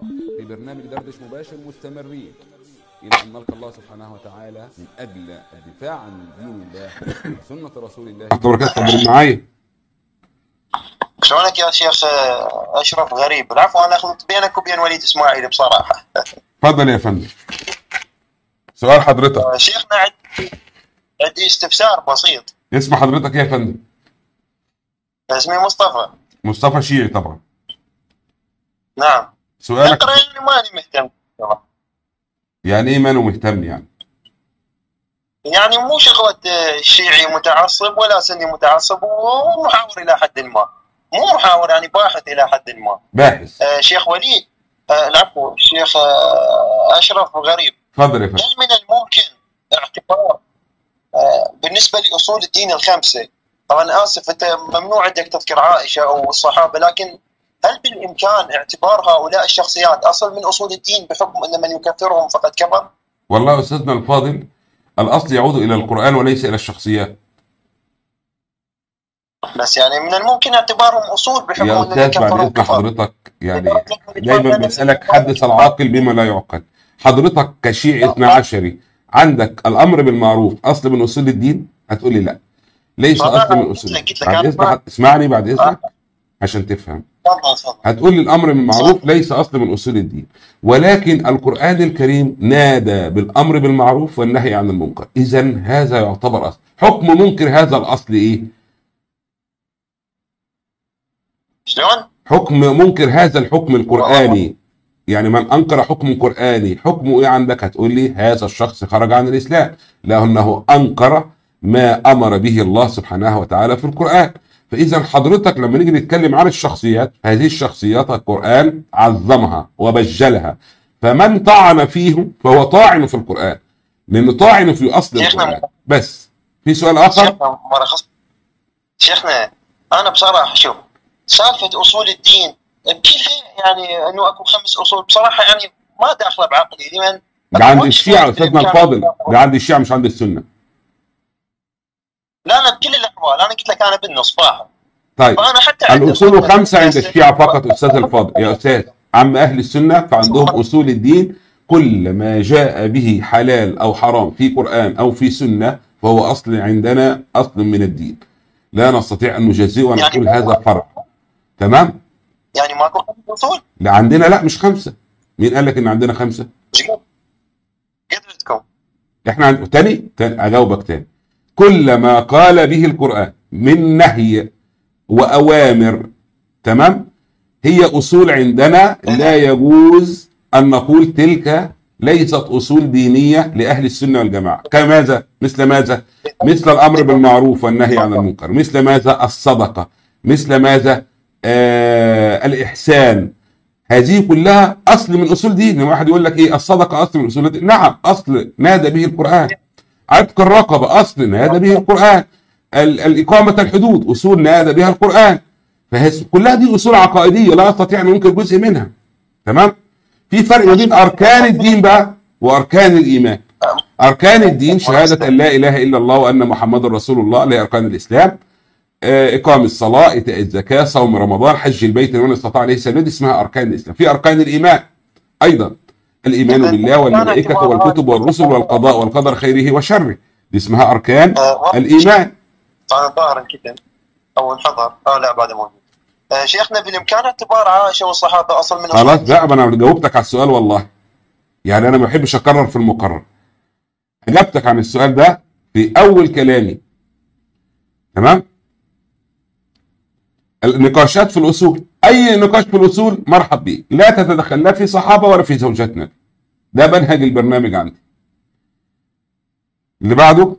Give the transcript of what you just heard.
في برنامج دردش مباشر مستمرين إلى أن نلقى الله سبحانه وتعالى من أجل الدفاع عن دين الله وسنة رسول الله. بركات تحضرين معايا. شلونك يا شيخ أشرف غريب؟ العفو أنا اخلط بينك وبين وليد إسماعيل بصراحة. اتفضل يا فندم. سؤال حضرتك. آه، شيخنا عندي عندي استفسار بسيط. اسم حضرتك يا فندم. اسمي مصطفى. مصطفى شيعي طبعا. نعم. سؤالك اقرا يعني ماني مهتم. يعني إيه مانو مهتم يعني؟ يعني مو شغلة شيعي متعصب ولا سني متعصب ومحاور إلى حد ما. مو محاور يعني باحث إلى حد ما. باحث. آه، شيخ وليد. آه، العفو شيخ آه، أشرف غريب. فندم. هل من الممكن اعتبار آه، بالنسبة لأصول الدين الخمسة؟ طبعا آسف أنت ممنوع عندك تذكر عائشة أو الصحابة لكن هل بالإمكان اعتبار هؤلاء الشخصيات أصل من أصول الدين بحكم أن من يكفرهم فقد كفر؟ والله أستاذنا الفاضل الأصل يعود إلى القرآن وليس إلى الشخصيات. بس يعني من الممكن اعتبارهم أصول بحكم يا ان أستاذ بعد كفر حضرتك يعني دايما بنسألك حدث العاقل بما لا يعقل. حضرتك كشيعي اثنا عشري عندك الأمر بالمعروف أصل من أصول الدين؟ هتقولي لا. ليس أصل من قلت لك بعد حض- اسمعني بعد إذنك. عشان تفهم. تفضل تفضل هتقول الأمر بالمعروف ليس أصل من أصول الدين. ولكن القرآن الكريم نادى بالأمر بالمعروف والنهي عن المنكر. اذا هذا يعتبر أصل. حكم منكر هذا الأصل إيه؟ شلون؟ حكم منكر هذا الحكم القرآني. يعني من أنكر حكم قرآني حكمه إيه عندك؟ هتقول لي هذا الشخص خرج عن الإسلام. لأنه أنكر ما أمر به الله سبحانه وتعالى في القرآن. فإذا حضرتك لما نيجي نتكلم عن الشخصيات هذه الشخصيات القرآن عظمها وبجلها. فمن طعن فيهم فهو طاعن في القرآن. لأنه طاعن في أصل القرآن. بس. في سؤال آخر؟ شيخنا أنا بصراحة شوف سالفة أصول الدين بكلها يعني إنه أكو خمس أصول بصراحة يعني ما داخلة بعقلي. لمن؟ ده عند الشيعة أستاذنا الفاضل. ده عند الشيعة مش عند السنة. لا أنا بكل الأحوال. أنا قلت لك أنا بالنص فاهم طيب. فأنا حتى عند الأصول خمسة عند الشيعة فقط أستاذ الفاضل. يا أستاذ عم أهل السنة فعندهم أصول الدين. كل ما جاء به حلال أو حرام في قرآن أو في سنة فهو أصل عندنا أصل من الدين. لا نستطيع أن نجزئه ونقول يعني- هذا فرع. تمام؟ يعني ماكو خمس أصول؟ لا عندنا لا مش خمسة. مين قال لك إن عندنا خمسة؟ قدرتكم إحنا عند... تاني؟ تاني أجاوبك تاني. كل ما قال به القرآن من نهي وأوامر تمام؟ هي أصول عندنا لا يجوز أن نقول تلك ليست أصول دينية لأهل السنة والجماعة. كماذا؟ مثل ماذا؟ مثل الأمر بالمعروف والنهي عن المنكر. مثل ماذا الصدقة؟ مثل ماذا آه الإحسان؟ هذه كلها أصل من أصول دين. واحد يقول لك إيه الصدقة أصل من أصول الدين نعم أصل نادى به القرآن. عتق الرقبة. أصل نادى به القرآن. ال- الإقامة الحدود أصول نادى بها القرآن. فهذه كلها دي أصول عقائدية لا استطيع أن انكر جزء منها. تمام؟ في فرق ما بين أركان الدين بقى وأركان الإيمان. أركان الدين شهادة أن لا إله إلا الله وأن محمد رسول الله اللي هي أركان الإسلام. آه، إقام الصلاة إيتاء الزكاة صوم رمضان حج البيت لمن استطاع إليه سبيل اسمها أركان الإسلام. في أركان الإيمان أيضا. الإيمان بالله والملائكة والكتب والرسل والقضاء والقدر خيره وشره. دي اسمها أركان آه، الإيمان. أنا الظاهر انكتب أو انحضر. آه لا بعد موجود. آه، شيخنا بالإمكان اعتبار عائشة والصحابة أصل من خلاص لا ما أنا جاوبتك على السؤال والله. يعني أنا ما بحبش أكرر في المقرر. أجبتك عن السؤال ده في أول كلامي. تمام؟ النقاشات في الأصول. أي نقاش في الأصول مرحب بيه. لا تتدخل لا في صحابة ولا في زوجات نبي ده منهج البرنامج عندي. اللي بعده